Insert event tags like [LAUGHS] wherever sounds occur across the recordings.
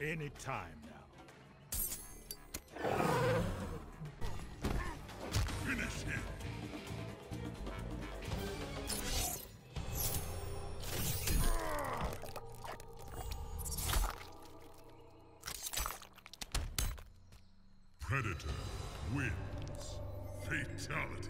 Any time now. Finish him! Predator wins. Fatality.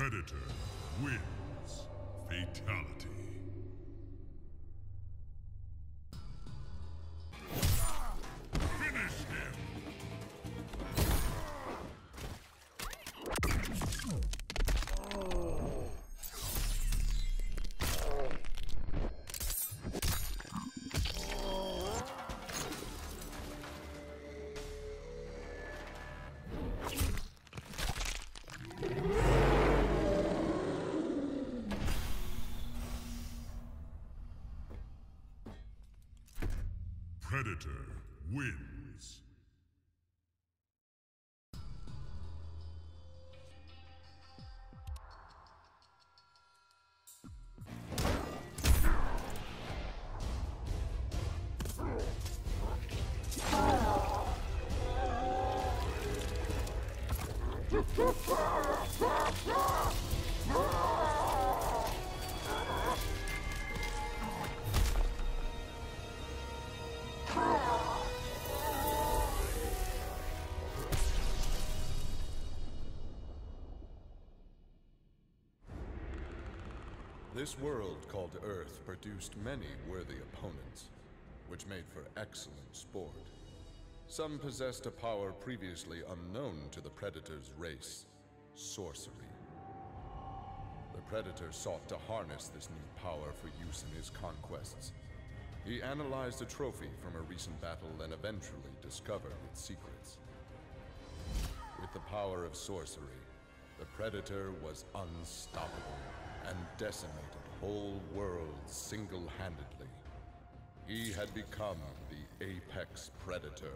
Predator wins. Fatality. Predator wins. [LAUGHS] This world called Earth produced many worthy opponents, which made for excellent sport. Some possessed a power previously unknown to the Predator's race sorcery. The Predator sought to harness this new power for use in his conquests. He analyzed a trophy from a recent battle and eventually discovered its secrets. With the power of sorcery, the Predator was unstoppable and decimated whole worlds single-handedly. He had become the apex predator.